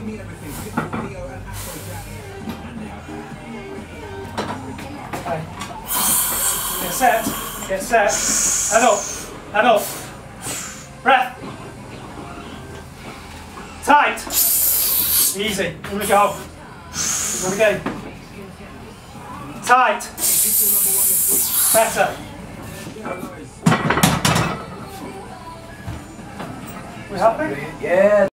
give me everything. Give me Leo, and Afrojack. Okay. Get set. Get set. Enough. Enough. Breath. Tight. Easy. Here we go. Here we go. Tight. Better. We happy? Yeah.